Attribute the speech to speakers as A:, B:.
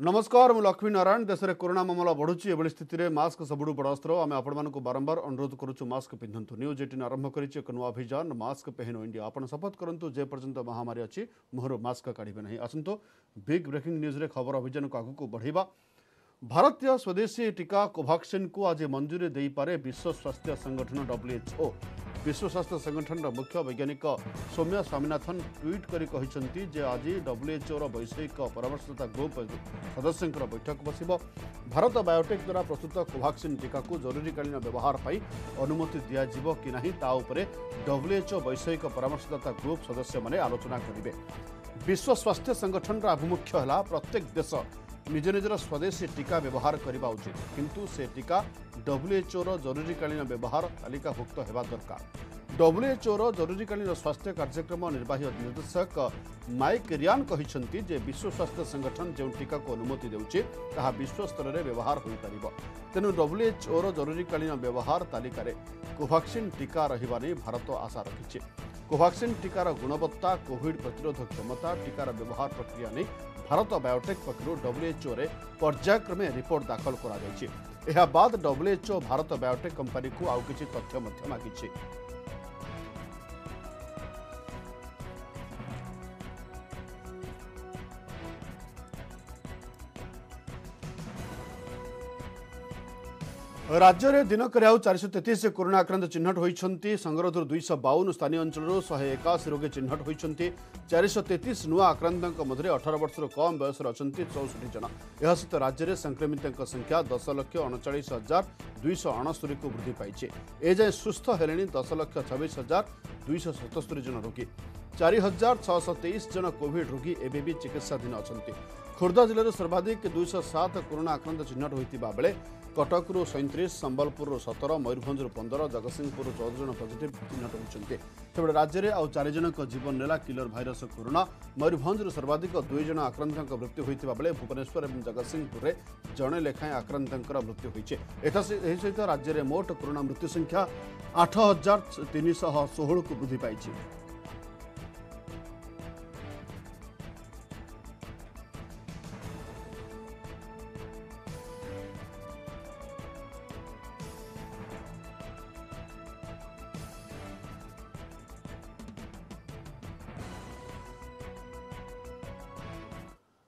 A: ନମସ୍କାର ମୁଁ ଲକ୍ଷ୍ମୀ ନାରାୟଣ ଦେଶରେ କରୋନା ମାମଲା ବଢୁଛି ଏଭଳି ସ୍ଥିତିରେ ମାସ୍କ ସବୁଠୁ ବଡ଼ ଅସ୍ତ୍ର ଆମେ ଆପଣମାନଙ୍କୁ ବାରମ୍ବାର ଅନୁରୋଧ କରୁଛୁ ମାସ୍କ ପିନ୍ଧନ୍ତୁ ନ୍ୟୁଜ୍ ଏଇଟିନ୍ ଆରମ୍ଭ କରିଛି ଏକ ନୂଆ ଅଭିଯାନ ମାସ୍କ ପେହେନ ଇଣ୍ଡିଆ ଆପଣ ଶପଥ କରନ୍ତୁ ଯେ ପର୍ଯ୍ୟନ୍ତ ମହାମାରୀ ଅଛି ମୁହଁରୁ ମାସ୍କ କାଢ଼ିବେ ନାହିଁ ଆସନ୍ତୁ ବିଗ୍ ବ୍ରେକିଂ ନ୍ୟୁଜ୍ରେ ଖବର ଅଭିଯାନକୁ ଆଗକୁ ବଢ଼ାଇବା ଭାରତୀୟ ସ୍ୱଦେଶୀ ଟିକା କୋଭାକ୍ସିନ୍କୁ ଆଜି ମଞ୍ଜୁରୀ ଦେଇପାରେ ବିଶ୍ୱ ସ୍ୱାସ୍ଥ୍ୟ ସଂଗଠନ ଡବ୍ଲ୍ୟୁଏଚ୍ଓ ବିଶ୍ୱ ସ୍ୱାସ୍ଥ୍ୟ ସଂଗଠନର ମୁଖ୍ୟ ବୈଜ୍ଞାନିକ ସୌମ୍ୟା ସ୍ୱାମୀନାଥନ୍ ଟ୍ୱିଟ୍ କରି କହିଛନ୍ତି ଯେ ଆଜି ଡବ୍ଲ୍ୟୁଏଚ୍ଓର ବୈଷୟିକ ପରାମର୍ଶଦାତା ଗ୍ରୁପ୍ ସଦସ୍ୟଙ୍କର ବୈଠକ ବସିବ। ଭାରତ ବାୟୋଟେକ୍ ଦ୍ୱାରା ପ୍ରସ୍ତୁତ କୋଭାକ୍ସିନ୍ ଟିକାକୁ ଜରୁରୀକାଳୀନ ବ୍ୟବହାର ପାଇଁ ଅନୁମତି ଦିଆଯିବ କି ନାହିଁ ତା ଉପରେ ଡବ୍ଲ୍ୟୁଏଚ୍ଓ ବୈଷୟିକ ପରାମର୍ଶଦାତା ଗ୍ରୁପ୍ ସଦସ୍ୟମାନେ ଆଲୋଚନା କରିବେ। ବିଶ୍ୱ ସ୍ୱାସ୍ଥ୍ୟ ସଂଗଠନର ଆଭିମୁଖ୍ୟ ହେଲା ପ୍ରତ୍ୟେକ ଦେଶ ନିଜ ନିଜର ସ୍ୱଦେଶୀ ଟିକା ବ୍ୟବହାର କରିବା ଉଚିତ। କିନ୍ତୁ ସେ ଟିକା ଡବ୍ଲ୍ୟୁଏଚ୍ଓର ଜରୁରୀକାଳୀନ ବ୍ୟବହାର ତାଲିକାଭୁକ୍ତ ହେବା ଦରକାର। ଡବ୍ଲ୍ୟୁଏଚ୍ଓର ଜରୁରୀକାଳୀନ ସ୍ୱାସ୍ଥ୍ୟ କାର୍ଯ୍ୟକ୍ରମ ନିର୍ବାହୀ ନିର୍ଦ୍ଦେଶକ ମାଇକ୍ ରିଆନ୍ କହିଛନ୍ତି ଯେ ବିଶ୍ୱ ସ୍ୱାସ୍ଥ୍ୟ ସଂଗଠନ ଯେଉଁ ଟିକାକୁ ଅନୁମତି ଦେଉଛି ତାହା ବିଶ୍ୱ ସ୍ତରରେ ବ୍ୟବହାର ହୋଇପାରିବ। ତେଣୁ ଡବ୍ଲ୍ୟୁଏଚ୍ଓର ଜରୁରୀକାଳୀନ ବ୍ୟବହାର ତାଲିକାରେ କୋଭାକ୍ସିନ୍ ଟିକା ରହିବା ନେଇ ଭାରତ ଆଶା ରଖିଛି। କୋଭାକ୍ସିନ୍ ଟିକାର ଗୁଣବତ୍ତା କୋଭିଡ୍ ପ୍ରତିରୋଧ କ୍ଷମତା ଟିକାର ବ୍ୟବହାର ପ୍ରକ୍ରିୟା ନେଇ ଭାରତ ବାୟୋଟେକ୍ ପକ୍ଷରୁ ଡବ୍ଲ୍ୟୁଏଚ୍ଓରେ ପର୍ଯ୍ୟାୟକ୍ରମେ ରିପୋର୍ଟ ଦାଖଲ କରାଯାଇଛି ଏହା ବାଦ ଡବ୍ଲ୍ୟୁଏଚ୍ଓ ଭାରତ ବାୟୋଟେକ୍ କମ୍ପାନୀକୁ ଆଉ କିଛି ତଥ୍ୟ ମଧ୍ୟ ମାଗିଛି ରାଜ୍ୟରେ ଦିନକରେ ଆଉ ଚାରିଶହ ତେତିଶ କରୋନା ଆକ୍ରାନ୍ତ ଚିହ୍ନଟ ହୋଇଛନ୍ତି ସଂଗରୋଧରୁ ଦୁଇଶହ ବାଉନ ସ୍ଥାନୀୟ ଅଞ୍ଚଳରୁ ଶହେ ଏକାଅଶୀ ରୋଗୀ ଚିହ୍ନଟ ହୋଇଛନ୍ତି ଚାରିଶହ ତେତିଶ ନୂଆ ଆକ୍ରାନ୍ତଙ୍କ ମଧ୍ୟରେ ଅଠର ବର୍ଷରୁ କମ୍ ବୟସରେ ଅଛନ୍ତି ଚଉଷଠି ଜଣ ଏହା ସହିତ ରାଜ୍ୟରେ ସଂକ୍ରମିତଙ୍କ ସଂଖ୍ୟା ଦଶ ଲକ୍ଷ ଅଣଚାଳିଶ ହଜାର ଦୁଇଶହ ଅଣସ୍ତରୀକୁ ବୃଦ୍ଧି ପାଇଛି ଏଯାଏଁ ସୁସ୍ଥ ହେଲେଣି ଦଶ ଲକ୍ଷ ଛବିଶ ହଜାର ଦୁଇଶହ ସତସ୍ତରୀ ଜଣ ରୋଗୀ ଚାରି ହଜାର ଛଅଶହ ତେଇଶ ଜଣ କୋଭିଡ୍ ରୋଗୀ ଏବେ ବି ଚିକିତ୍ସାଧୀନ ଅଛନ୍ତି। ଖୋର୍ଦ୍ଧା ଜିଲ୍ଲାରେ ସର୍ବାଧିକ ଦୁଇଶହ ସାତ କରୋନା ଆକ୍ରାନ୍ତ ଚିହ୍ନଟ ହୋଇଥିବା ବେଳେ କଟକରୁ ସଇଁତିରିଶ ସମ୍ବଲପୁରରୁ ସତର ମୟୂରଭଞ୍ଜରୁ ପନ୍ଦର ଜଗତସିଂହପୁରରୁ ଚଉଦ ଜଣ ପଜିଟିଭ୍ ଚିହ୍ନଟ ହୋଇଛନ୍ତି। ସେପଟେ ରାଜ୍ୟରେ ଆଉ ଚାରି ଜଣଙ୍କ ଜୀବନ ନେଲା କିଲର ଭାଇରସ କରୋନା। ମୟୂରଭଞ୍ଜରୁ ସର୍ବାଧିକ ଦୁଇ ଜଣ ଆକ୍ରାନ୍ତଙ୍କ ମୃତ୍ୟୁ ହୋଇଥିବା ବେଳେ ଭୁବନେଶ୍ୱର ଏବଂ ଜଗତସିଂହପୁରରେ ଜଣେ ଲେଖାଏଁ ଆକ୍ରାନ୍ତଙ୍କର ମୃତ୍ୟୁ ହୋଇଛି। ଏହି ସହିତ ରାଜ୍ୟରେ ମୋଟ କରୋନା ମୃତ୍ୟୁ ସଂଖ୍ୟା ଆଠ ହଜାର ତିନିଶହ ଷୋହଳକୁ ବୃଦ୍ଧି ପାଇଛି।